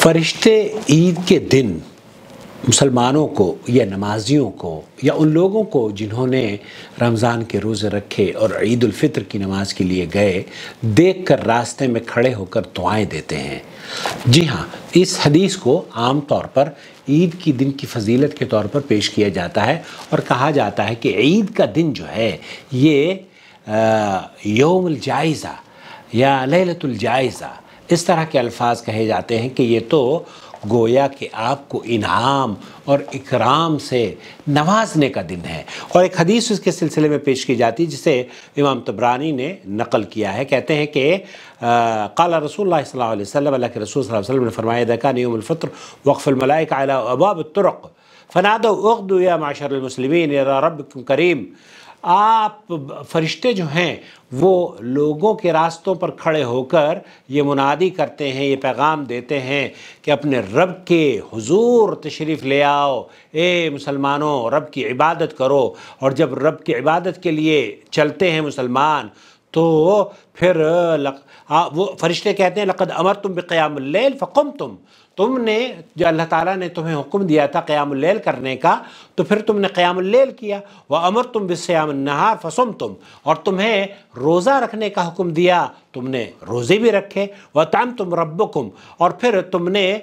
فرشتے عید کے دن مسلمانوں کو یا نمازیوں کو یا ان لوگوں کو جنہوں نے رمضان کے روزے رکھے اور عید الفطر کی نماز کے لیے گئے، دیکھ کر راستے میں کھڑے ہو کر دعائیں دیتے ہیں۔ جی ہاں اس حدیث کو عام طور پر عید کی دن کی فضیلت کے طور پر پیش کیا جاتا ہے اور کہا جاتا ہے کہ عید کا دن جو ہے، یہ یوم الجائزہ یا لیلت الجائزہ۔ اس طرح کے الفاظ کہے جاتے ہیں کہ یہ تو گویا کہ آپ کو انعام اور اکرام سے نوازنے کا دن ہے۔ اور ایک حدیث اس کے سلسلے میں پیش کی جاتی جسے امام تبرانی نے نقل کیا ہے۔ کہتے ہیں کہ قال رسول اللہ صلی اللہ علیہ وسلم، اللہ کے رسول صلی اللہ علیہ وسلم نے فرمایا دکان یوم الفطر وقف الملائک علی ابواب الطرق فنادوا، اغدوا یا معاشر المسلمین یا ربکم کریم آپ فرشتے جو ہیں وہ لوگوں کے راستوں پر کھڑے ہو کر یہ منادی کرتے ہیں، یہ پیغام دیتے ہیں کہ اپنے رب کے حضور تشریف لے آؤ۔ اے مسلمانوں، رب کی عبادت کرو۔ اور جب رب کی عبادت کے لیے چلتے ہیں مسلمان تو پھر وہ فرشتے کہتے ہیں، لقد امر امرتم بقیام اللیل فقمتم۔ تم تم نے جو اللہ تعالیٰ نے تمہیں حکم دیا تھا قیام اللیل کرنے کا، تو پھر تم نے قیام اللیل کیا۔ وہ امر تم بسیام النہار فسم تم اور تمہیں روزہ رکھنے کا حکم دیا۔ تم نے روزے بھی رکھے۔ وہ تم تم ربکم اور پھر تم نے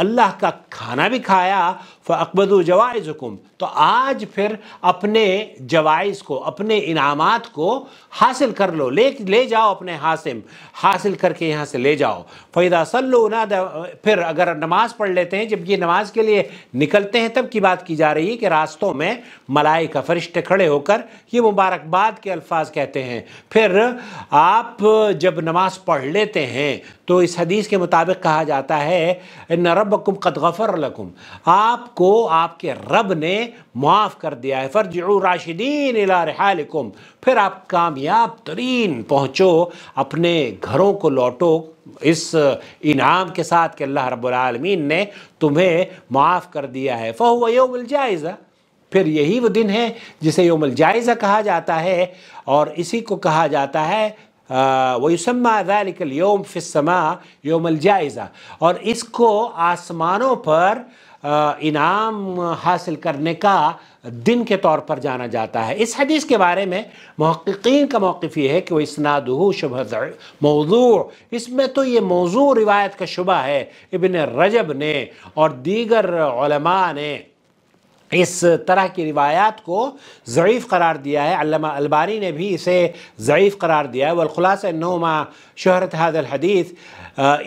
اللہ کا کھانا بھی کھایا فقبد جوائز حکم تو آج پھر اپنے جوائز کو، اپنے انعامات کو حاصل کر لو۔ لے لے جاؤ اپنے حاصم حاصل کر کے یہاں سے لے جاؤ۔ فیدہ صلو پھر اگر نماز پڑھ لیتے ہیں، جب یہ نماز کے لیے نکلتے ہیں، تب کی بات کی جا رہی ہے کہ راستوں میں ملائکہ فرشتے کھڑے ہو کر یہ مبارکباد کے الفاظ کہتے ہیں۔ پھر آپ جب نماز پڑھ لیتے ہیں، تو اس حدیث کے مطابق کہا جاتا ہے، ان ربکم قد غفر لکم۔ آپ کو آپ کے رب نے معاف کر دیا ہے۔ فرجعو راشدین الى رحالکم۔ پھر آپ کامیاب ترین پہنچو۔ اپنے گھروں کو لوٹو۔ اس انعام کے ساتھ کہ اللہ رب العالمین نے تمہیں معاف کر دیا ہے۔ فَهُوَ يَوْمُ الْجَائِزَةِ پھر یہی وہ دن ہے جسے یوم الجائزہ کہا جاتا ہے اور اسی کو کہا جاتا ہے۔ وَيُسَمَّا ذَلِكَ الْيَوْمِ فِي السَّمَاءِ يوم الجائزہ۔ اور اس کو آسمانوں پر انعام حاصل کرنے کا دن کے طور پر جانا جاتا ہے۔ اس حدیث کے بارے میں محققین کا موقف یہ ہے کہ وہ اسنادہ شبہ موضوع۔ اس میں تو یہ موضوع روایت کا شبہ ہے۔ ابن رجب نے اور دیگر علماء نے اس طرح کی روایات کو ضعیف قرار دیا ہے۔ علامہ الباری نے بھی اسے ضعیف قرار دیا ہے۔ والخلاصہ نوما شہرت حاد الحدیث۔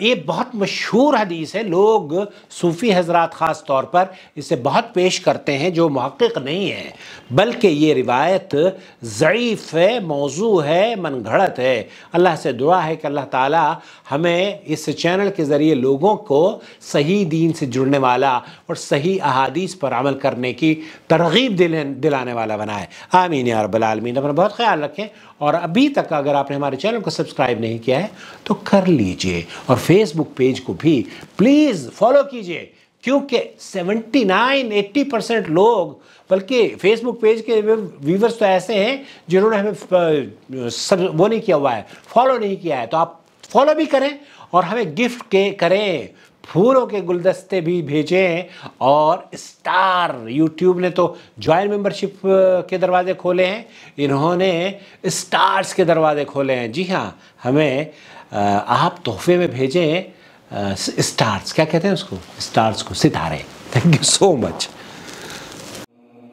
یہ بہت مشہور حدیث ہے۔ لوگ صوفی حضرات خاص طور پر اسے بہت پیش کرتے ہیں جو محقق نہیں ہیں بلکہ یہ روایت ضعیف ہے، موضوع ہے من گھڑت ہے۔ اللہ سے دعا ہے کہ اللہ تعالی ہمیں اس چینل کے ذریعے لوگوں کو صحیح دین سے جڑنے والا اور صحیح احادیث پر عمل کرنے کی ترغیب دلانے والا بنائے آمین یا رب العالمین۔ اپنا بہت خیال رکھیں۔ اور ابھی تک اگر آپ نے ہمارے چینل کو سبسکرائب نہیں کیا ہے، تو کر لیجیے۔ اور فیس بک پیج کو بھی پلیز فالو کیجیے۔ کیونکہ سیونٹی نائن ایٹی پرسنٹ لوگ، بلکہ فیس بک پیج کے ویورز تو ایسے ہیں جنہوں نے ہمیں وہ نہیں کیا ہوا ہے۔ فالو نہیں کیا ہے۔ تو آپ فالو بھی کریں اور ہمیں گفٹ کے کریں، پھولوں کے گلدستے بھی بھیجیں اور اسٹار یوٹیوب نے تو جوائن ممبرشپ کے دروازے کھولے ہیں۔ انہوں نے اسٹارز کے دروازے کھولے ہیں۔ جی ہاں ہمیں آپ تحفے میں بھیجیں اسٹارز کیا کہتے ہیں اس کو؟ اسٹارز کو، ستارے۔ تھینک یو سو مچ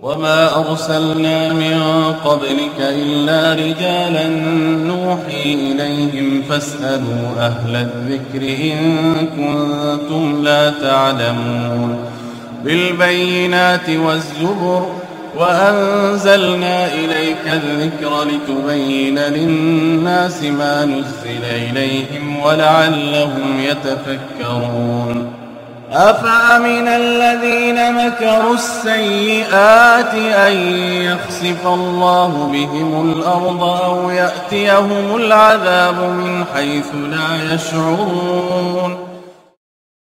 وما أرسلنا من قبلك إلا رجالا نوحي إليهم فاسألوا أهل الذكر إن كنتم لا تعلمون بالبينات والزبر وأنزلنا إليك الذكر لتبين للناس ما نزل إليهم ولعلهم يتفكرون أفأمن الذين مكروا السيئات أن يخسف الله بهم الأرض أو يأتيهم العذاب من حيث لا يشعرون